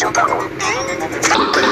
しようだ